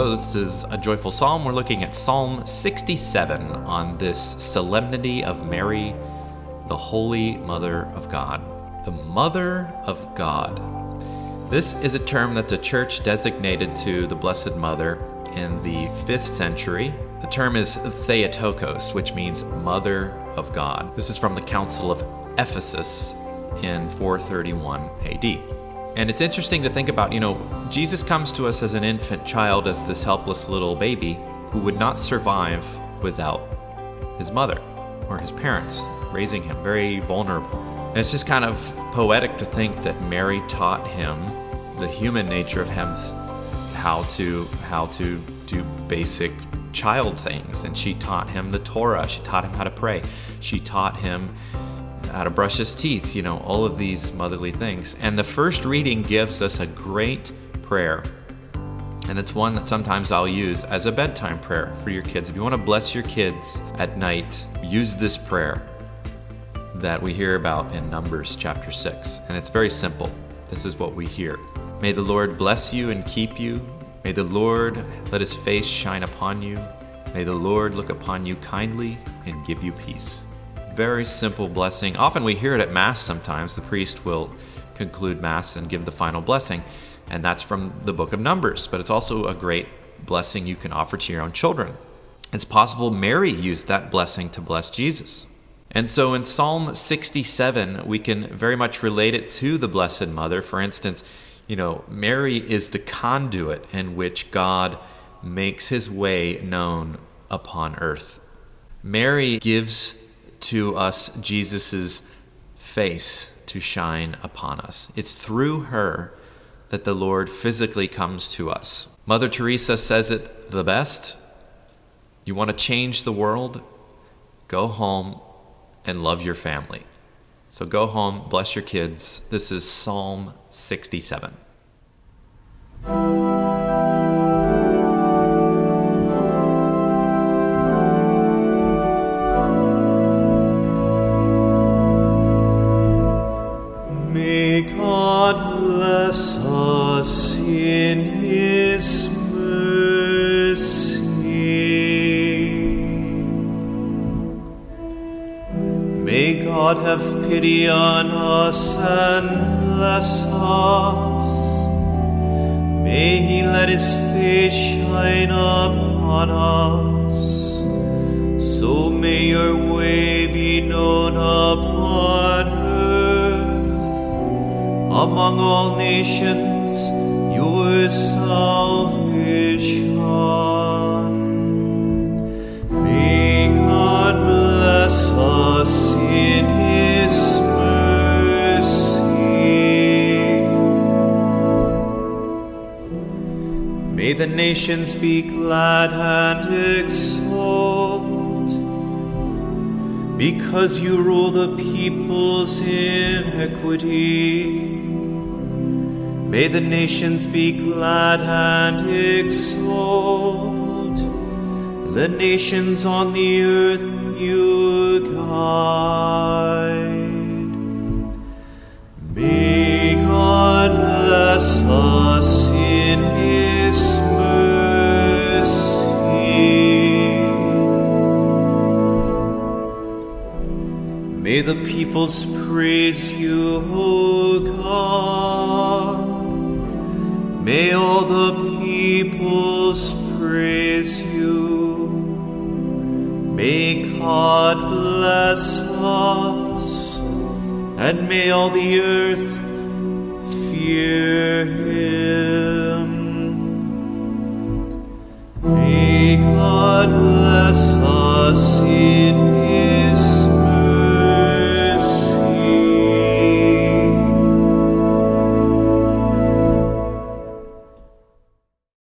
Hello, this is a joyful psalm. We're looking at Psalm 67 on this solemnity of Mary, the Holy Mother of God. The Mother of God. This is a term that the church designated to the Blessed Mother in the 5th century. The term is Theotokos, which means Mother of God. This is from the Council of Ephesus in 431 AD. And it's interesting to think about, you know, Jesus comes to us as an infant child, as this helpless little baby who would not survive without his mother or his parents raising him, very vulnerable. And it's just kind of poetic to think that Mary taught him the human nature of him how to how to do basic child things and she taught him the Torah, she taught him how to pray. She taught him how to brush his teeth, you know, all of these motherly things. And the first reading gives us a great prayer. And it's one that sometimes I'll use as a bedtime prayer for your kids. If you want to bless your kids at night, use this prayer that we hear about in Numbers chapter 6. And it's very simple. This is what we hear May the Lord bless you and keep you. May the Lord let his face shine upon you. May the Lord look upon you kindly and give you peace very simple blessing. Often we hear it at Mass sometimes. The priest will conclude Mass and give the final blessing, and that's from the book of Numbers, but it's also a great blessing you can offer to your own children. It's possible Mary used that blessing to bless Jesus. And so in Psalm 67, we can very much relate it to the Blessed Mother. For instance, you know, Mary is the conduit in which God makes his way known upon earth. Mary gives to us Jesus' face to shine upon us. It's through her that the Lord physically comes to us. Mother Teresa says it the best. You want to change the world? Go home and love your family. So go home, bless your kids. This is Psalm 67. May God have pity on us and bless us. May he let his face shine upon us. So may your way be known upon earth. Among all nations, your salvation. May the nations be glad and exult, because you rule the peoples in equity. May the nations be glad and exult, the nations on the earth you guide. May the peoples praise you, O God. May all the peoples praise you. May God bless us, and may all the earth fear Him.